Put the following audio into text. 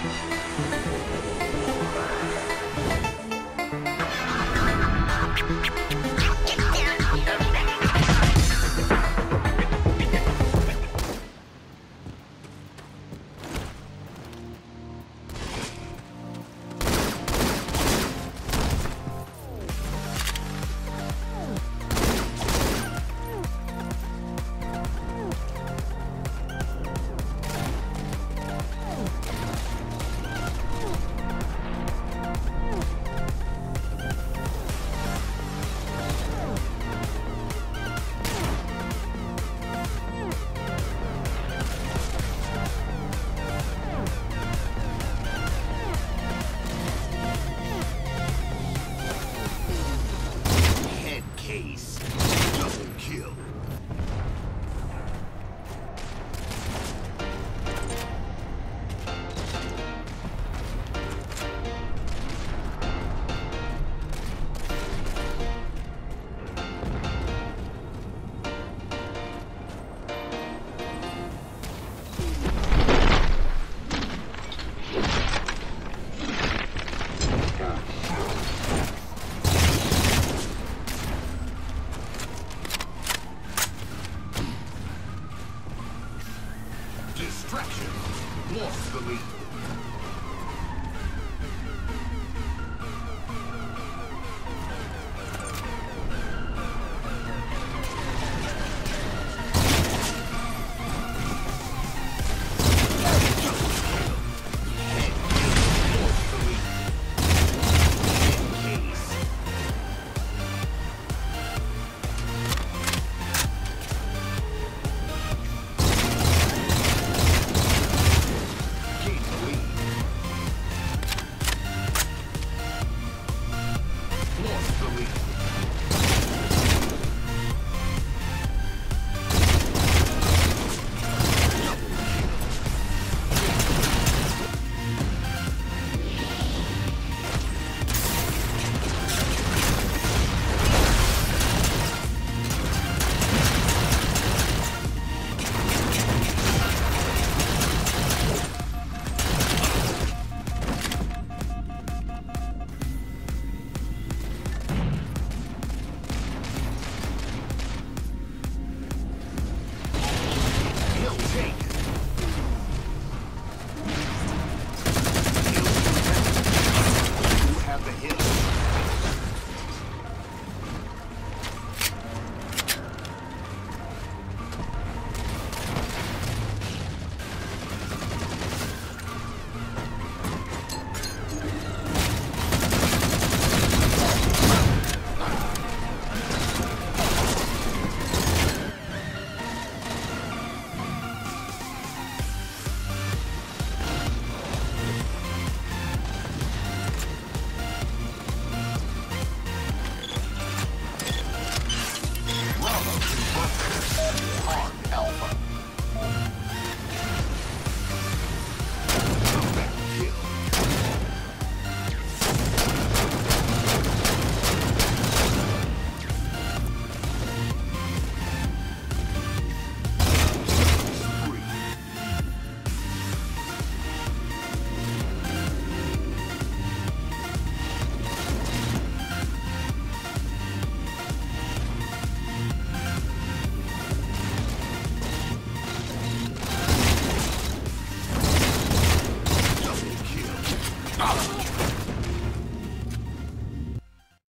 Head Distraction. Lost the lead.